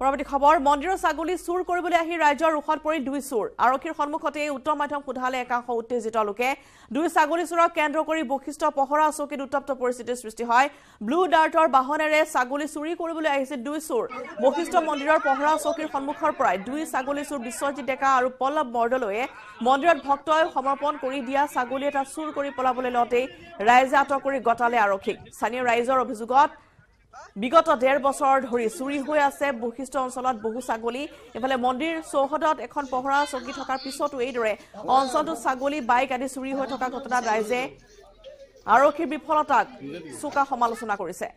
পৰৱৰ্তী খবৰ মন্দিৰৰ ছাগলী চুৰ কৰিবলৈ আহি ৰাইজৰ ৰোষত পৰি দুই চুৰ। আৰক্ষীৰ সন্মুখতে উত্তৰ মাধ্যম সোধালে একাংশ উত্তেজিত লোকে। দুই ছাগলী চোৰক কেন্দ্ৰ কৰি বৈশিষ্ট্য পহৰা চকীত উত্তপ্ত পৰিস্থিতিৰ সৃষ্টি হয়। ব্লু ডাৰ্টৰ বাহনেৰে ছাগলী চুৰি কৰিবলৈ আহিছিল দুই চুৰ। বৈশিষ্ট্য মন্দিৰৰ পহৰা চকীৰ সন্মুখৰ পৰাই দুই ছাগলী চুৰ বিশ্বজিৎ ডেকা আৰু পল্লৱ বৰদলৈয়ে মন্দিৰত ভক্তই সমৰ্পণ কৰি দিয়া ছাগলী এটা চুৰ কৰি পলাবলৈ লওঁতেই ৰাইজে আটক কৰি গতালে আৰক্ষীক। স্থানীয় ৰাইজৰ অভিযোগত বিগত ডেৰ বছৰ ধৰি চুৰি হৈ আছে বৈশিষ্ট অঞ্চলত বহু ছাগলী। ইফালে মন্দিৰ চৌহদত এখন পহৰা চকী থকাৰ পিছতো এইদৰে অঞ্চলটোত ছাগলী বাইক আদি চুৰি হৈ থকা ঘটনাত ৰাইজে আৰক্ষীৰ বিফলতাক চোকা সমালোচনা কৰিছে।